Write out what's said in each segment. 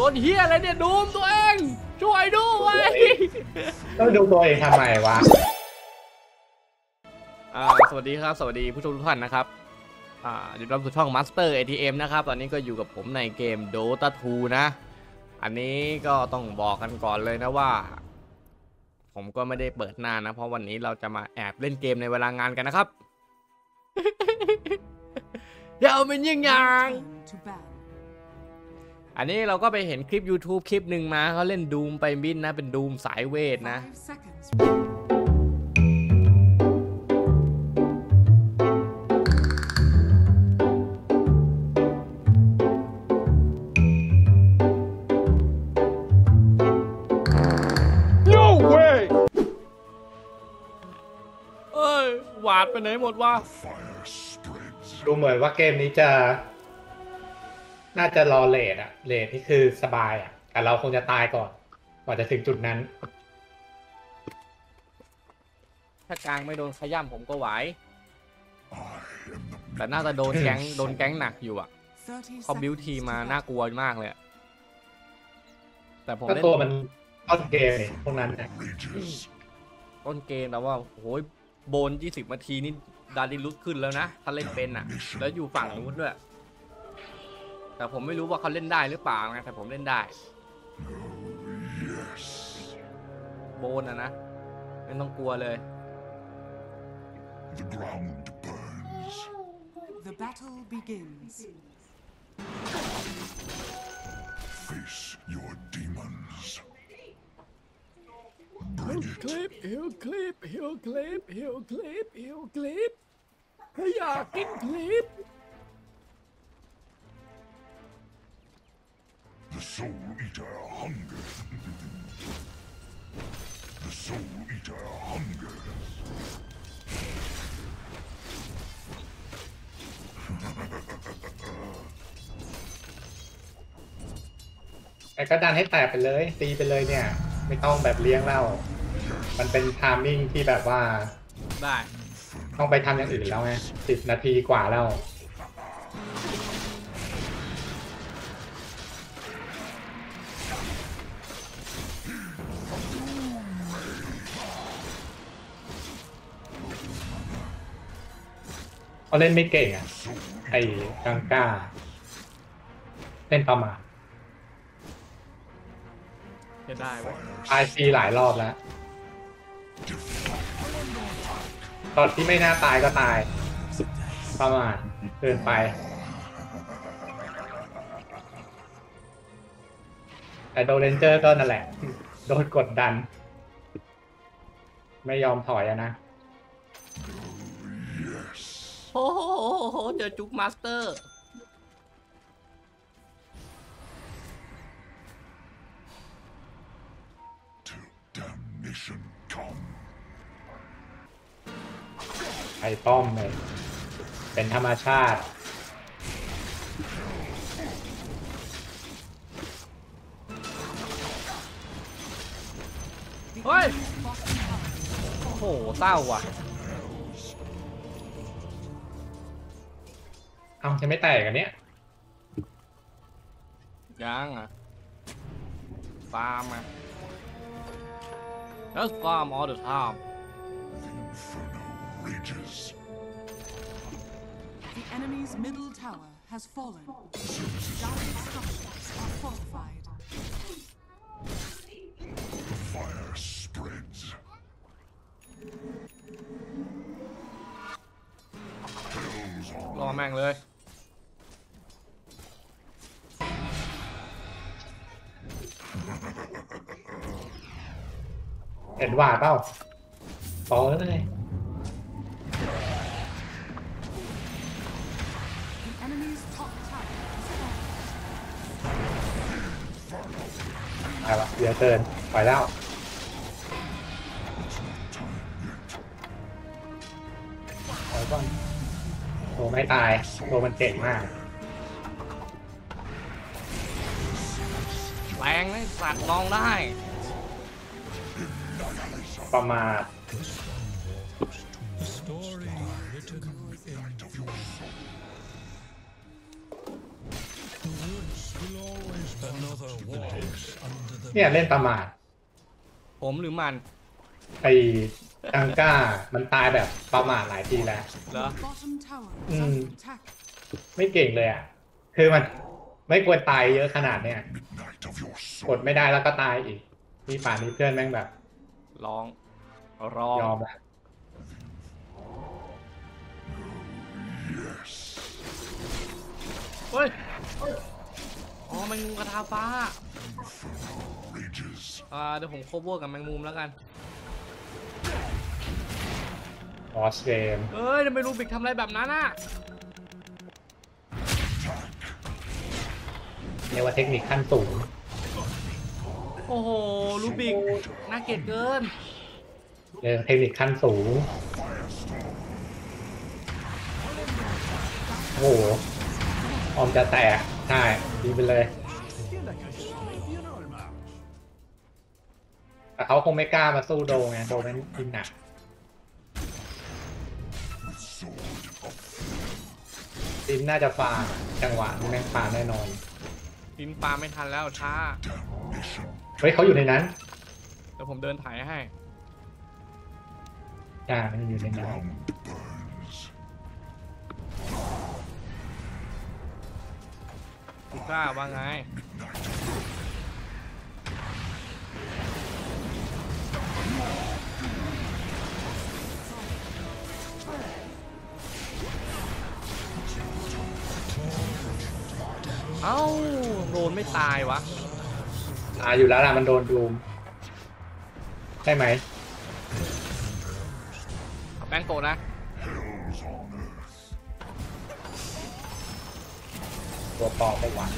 โดนเฮียอะไรเนี่ยดูมตัวเอง ช่วยด้วยต้องดูตัวเองทำไมวะอ่าสวัสดีครับ สวัสดีผู้ชมทุกท่านนะครับอ่ายินดีต้อนรับสู่ช่อง Master ATM นะครับ ตอนนี้ก็อยู่กับผมในเกม Dota 2 นะ อันนี้ก็ต้องบอกกันก่อนเลยนะว่า ผมก็ไม่ได้เปิดหน้านะ เพราะวันนี้เราจะมาแอบเล่นเกมในเวลางานกันนะครับอย่าเอาเป็นยังไง อันนี้เราก็ไปเห็นคลิป YouTube คลิปหนึ่งมาเขาเล่นดูมไปบินนะ เป็นดูมสายเวทนะ Five seconds. No way! เอ้ย หวาดไปไหนหมดวะ Fire spreads. ดูเหมือนว่าเกมนี้จะ น่าจะรอเลทอะเลทนี่คือสบายอะแต่เราคงจะตายก่อนกว่าจะถึงจุดนั้น ถ้ากลางไม่โดนขย้ำผมก็ไหว I am the แต่น่าจะโดนแก๊งโดนแก๊งหนักอยู่อะ30เขาบิว seconds ที to มา ban. น่ากลัวมากเลยอะแต่ผมก็เล่นตัวมันต้นเกมนี่พวกนั้นนะ rages. ต้นเกมแต่ว่าโอ้ยโบน 20นาทีนี่ดาริลุกขึ้นแล้วนะ ถ้าเล่นเป็นอะ แล้วอยู่ฝั่งนู้นด้วย แต่ผมไม่รู้ว่าเขาเล่นได้หรือเปล่าไงแต่ผมเล่นได้ Yes. โบนอะนะไม่ต้องกลัวเลย The ground burns. The battle begins. Face your demons. Bring คลิ it. ปฮิวคลิปฮิวคลิปฮิว soul eater hunger. The soul eater hungers. แต่ก็ดันให้แตกไปเลย ตีไปเลยเนี่ย ไม่ต้องแบบเลี้ยงเล่า มันเป็นทามมิ่งที่แบบว่า ได้ ต้องไปทำอย่างอื่นแล้วไงสิบนาทีกว่าแล้ว เขาเล่นไม่เก่งอะ ไอ้กังก้าเล่นประมาทจะได้เว้ยตายฟรีหลายรอบแล้ว ตอนที่ไม่น่าตายก็ตาย ประมาทเกินไป แต่โดนเรนเจอร์ก็นั่นแหละ โดนกดดัน ไม่ยอมถอยอะนะ Yes. โอ้โหเจอจุกมาสเตอร์ Till damnation come. ไอ้ป้อมเลยเป็นธรรมชาติ The Oi! enemy's bottom tower โอ้โหเศร้าว่ะ เอาจะไม่แตกกันเนี้ยยังอะฟาร์มอะ Just farm all the time The inferno rages. The enemy's middle tower has fallen. Dire structures are fortified. The fire spreads. Hell's รอแม่งเลย เห็นว่าเปล่าต่อเลยไปวะเดี๋ยวเกินไปแล้วถอยก่อนโอ้ไม่ตายโตมันเก่งมากแรงนะสัตว์มองได้ ประมาท story written in the woods will always another war เนี่ยเล่นประมาทผมหรือมันไอ้อังก้ามันตายแบบประมาทหลายทีแล้วเหรอ Bottom tower is Mm. under attack. ไม่เก่งเลยอะ คือมันไม่ควรตายเยอะขนาดเนี้ย midnight of your กด soul. ไม่ได้แล้วก็ตายอีกนี่ป่านนี้เพื่อนแม่งแบบ ลองรอง ยอมแล้ว Yes. เฮ้ย อ๋อแมงมุมกระทาฟ้า Rages. อ่าเดี๋ยวผม cover กับแมงมุมแล้วกัน ออสเกมเอ้ยทำไมรูบิกทำอะไรแบบนั้นอะ เรียกว่าเทคนิคขั้นสูง โอ้โหรูบิก น่าเกลียดเกินเรียกว่าเทคนิคขั้นสูง โอ้โห ออมจะแตก ใช่ดีไปเลย แต่เขาคงไม่กล้ามาสู้โดไง โดมันกินหนัก Sword of ซินน่าจะฟาดจังหวะนี้แม่งฟาดแน่นอนดินปลาไม่ทันแล้วช้า damnation. เฮ้ยเขาอยู่ในนั้นเดี๋ยวผมเดินถ่ายให้จ้ามันอยู่ในนั้น Ground burns. คุณกล้าว่าไงเอ้าโดนไม่ตายวะ ตายอยู่แล้วล่ะมันโดนดูมใช่ไหมแป้งโกะนะ Hells on earth. ตัวปลอมไปหวาน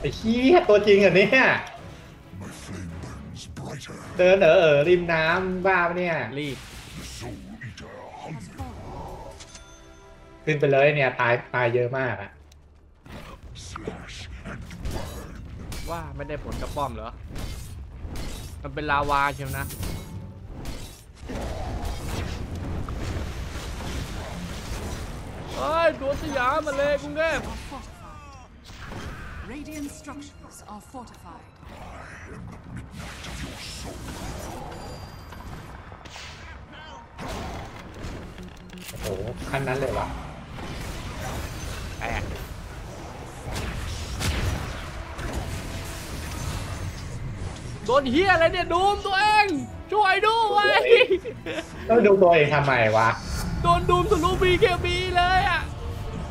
ไอ้เหี้ยตัวจริงเหรอเนี่ย My flame burns brighter. เดินเออเออริมน้ำบ้าปะเนี่ยรีบ The soul eater Has hunger. fallen. ขึ้นไปเลยเนี่ยตายตายเยอะมากอะ Slash and burn. ว่าไม่ได้ผลกระป้อมเหรอ มันเป็นลาวาเชียวนะเฮ้ยตัวสยามมาเลยกรุงเทพ Are fortified. Radiant structures are fortified. Of your soul. โอ้โหขั้นนั้นเลยวะแตก โดนเฮียอะไรเนี่ยดูมตัวเอง ช่วยด้วยต้องดูตัวเองทำไมวะ โดนดูมทะลุบีเคบีเลยอะ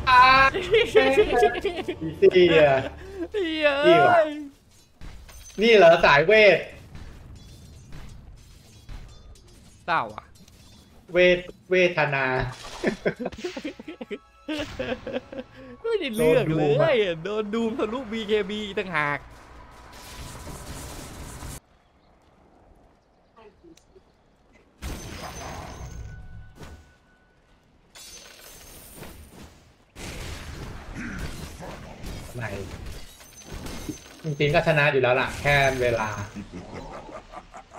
อ่าอีซี่อะเฮียนี่ว่ะนี่เหรอสายเวทเศร้าอะ เวทเวทนาไม่ได้เลือกโดนดูเลมอะยอะโดนดูมทะลุ BKB ต่างหาก ไหนจริงๆก็ชนะอยู่แล้วล่ะ แค่เวลา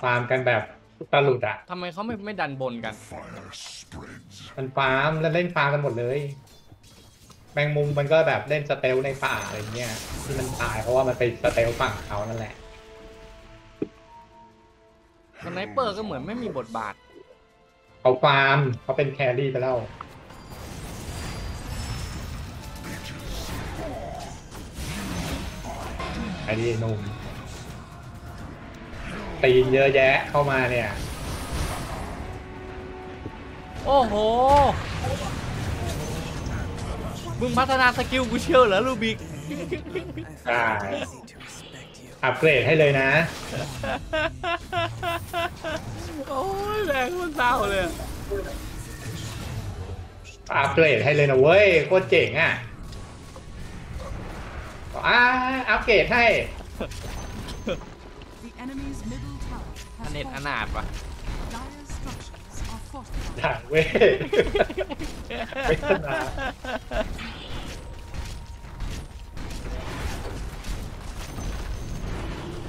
ฟาร์มกันแบบตลอดอะทำไมเขาไม่ไม่ดันบนกัน Fire spreads. มันฟาร์มแล้วเล่นฟาร์มกันหมดเลย แมงมุมมันก็แบบเล่น steal ในป่าอะไรเงี้ยที่มันตายเพราะว่ามันไป steal ฝั่งเขานั่นแหละ Sniper ก็เหมือนไม่มีบทบาท เขาฟาร์มเขาเป็น carry ไปแล้ว ไอ้นี่หนุ่มตีนเยอะแยะเข้ามาเนี่ย โอ้โห มึงพัฒนา skill กูเชียวเหรอ Rubick ได้อัปเกรดให้เลยนะ โอ้ยแรงมันเศร้าเลยอะ อัปเกรดให้เลยนะเว้ย โคตรเจ๋งอะ อ่าอัปเกรดให้ The enemy's middle tower อ has เนตอ fallen. นาถวะ Dire structures are fortified. ด่างเว้ยไม่ชนะ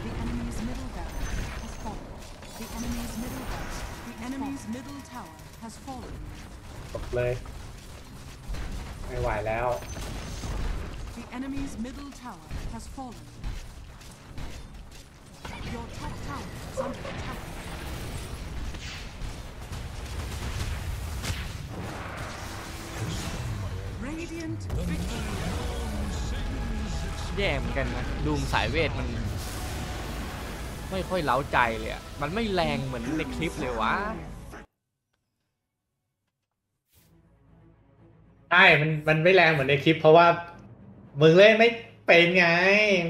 The enemy's middle barracks has fallen. The enemy's middle barracks. The enemy's middle tower has fallen. จบเลย ไม่ไหวแล้ว The enemy's middle tower has fallen. Your top tower is under attack. Radiant victory. แย่เหมือนกันนะดูมสายเวทมัน ไม่ค่อยเล้าใจเลยอะมันไม่แรงเหมือนในคลิปเลยวะ ใช่มันมันไม่แรงเหมือนในคลิป เพราะว่า มึงเล่นไม่เป็นไง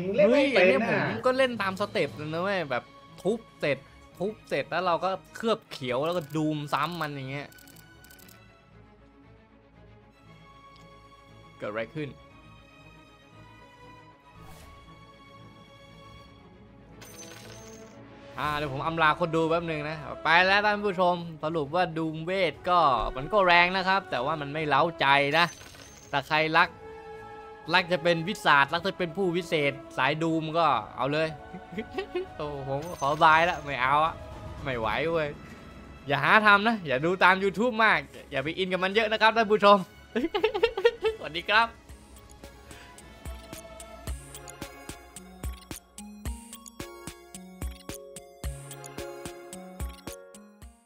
มึงเล่นเฮ้ไม่ยอัเป็นนเนี้ยผมอะก็เล่นตามสเต็ปเลยนะเว้ยแบบทุบเสร็จทุบเสร็จแล้วเราก็เคลือบเขียวแล้วก็ดูมซ้ำมันอย่างเงี้ยเกิดอะไรขึ้น อ่าเดี๋ยวผมอำลาคนดูแป๊บหนึ่งนะ ไปแล้วท่านผู้ชมสรุปว่าดูมเวทก็มันก็แรงนะครับ แต่ว่ามันไม่เล้าใจนะ แต่ใครรัก รักจะเป็นวิสาดรักจะเป็นผู้วิเศษ สายดูมก็เอาเลย โอ้ผมขอบายแล้วไม่เอาอะไม่ไหวเว้ย อย่าหาทำนะ อย่าดูตาม YouTube มาก อย่าไปอินกับมันเยอะนะครับท่านผู้ชม สวัสดีครับ